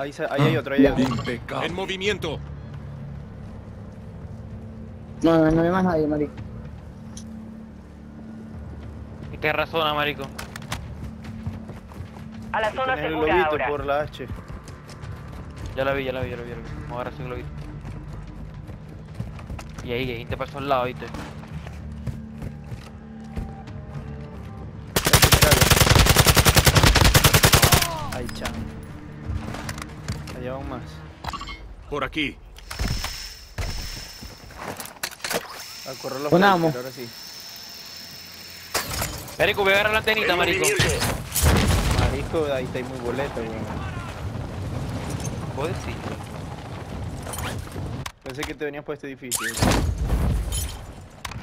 Ahí, se- ahí hay otro, ahí hay otro. Impecable. En movimiento. No, no, no hay más nadie, marico. ¿Y qué razón, marico? A la zona el segura globito ahora. por la H. Ya la vi, ya la vi, ya la vi. ya la vi. Vamos a agarrar ese globito. Y ahí, hay gente para esos lados, ¿viste? Allá van más. Por aquí. A correr los ahora sí. Marico, voy a agarrar la antenita, marico. Marisco, ahí está muy boleta, weón. Joder, sí. Pensé que te venías por este edificio.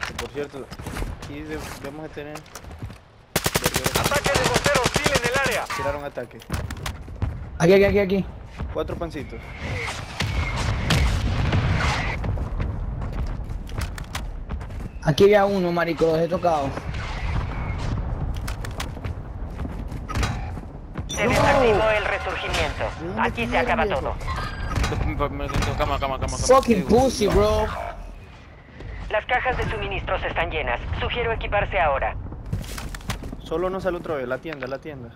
Que, por cierto, aquí de- debemos de tener. Ataque de mortero hostil en el área. Tiraron ataque. Aquí, aquí, aquí, aquí. Cuatro pancitos. Aquí había uno, marico, los he tocado. Se desactivó el resurgimiento. Aquí se acaba todo. Cama, cama, cama, cama. Fucking pussy, bro. Las cajas de suministros están llenas. Sugiero equiparse ahora. Solo no sale otra vez. La tienda, la tienda.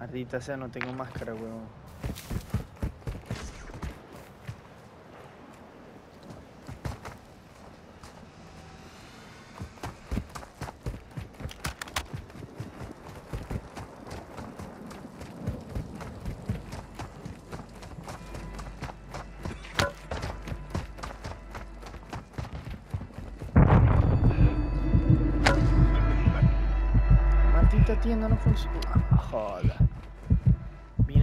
Maldita sea, no tengo máscara, weón. Tienda no funciona. Ah,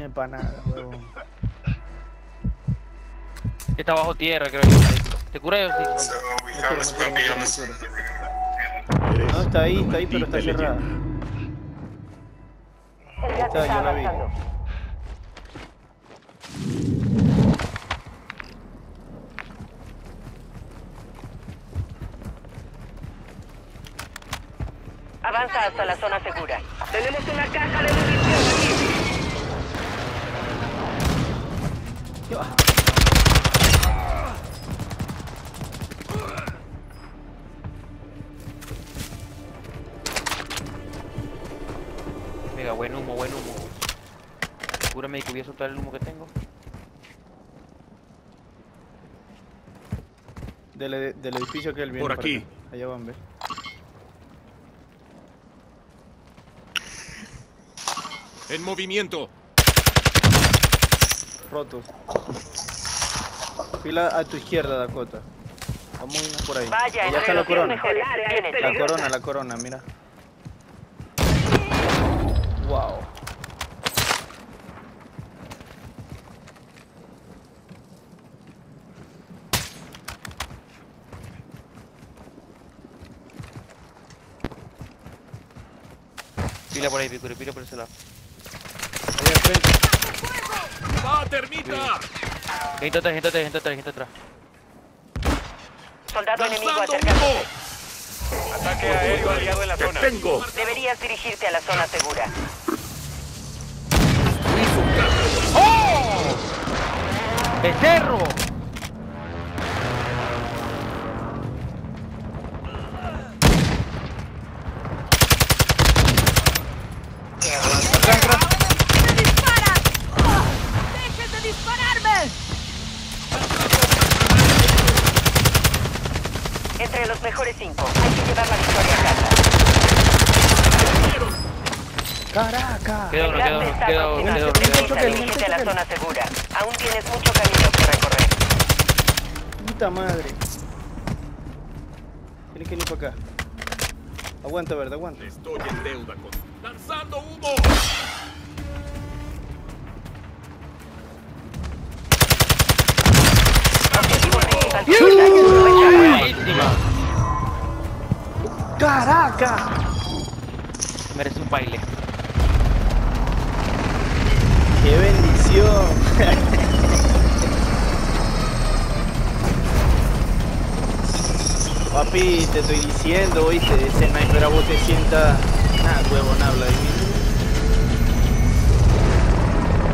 Joda. Vine para nada, weón. Está bajo tierra, creo marico. ¿Te cura yo? Sí. No, está ahí, está ahí, pero está cerrada. Gas Está, yo la vi. Avanza hasta la zona segura. Tenemos una caja de munición buen humo, buen humo. Cúrame que voy a soltar el humo que tengo. Del, del edificio que él viene. Por aquí. acá. Allá van, ve. En movimiento. Roto. Fila a tu izquierda, Dakota. Vamos a irnos por ahí. Vaya, Allá está la corona. La corona, la corona, mira. Wow. Pila por ahí, picure, pila por ese lado. Allá al frente. ¡Va, termita! Gente atrás, gente atrás, gente atrás, gente atrás. Soldado enemigo ¡Lanzando acercándose. humo! Ataque aéreo aliado en la zona. tengo! Deberías dirigirte a la zona segura. ¡Becerro! Entre los mejores cinco. Hay que llevar la victoria a casa. Caraca. Queda uno, queda uno, queda uno, queda consiguiendo. uno, queda Deprisa, uno. Dirígete a la zona segura. Aún tienes mucho camino que recorrer. Puta madre. Tienes que ir para acá. Aguanta, verdad, aguanta. Estoy en deuda con... ¡Lanzando humo! Objetivo principal. Caraca. Merece un baile. ¡Qué bendición! Papi, te estoy diciendo, oíste, ese sniper a vos te sienta... Nah, huevo, no habla de mí.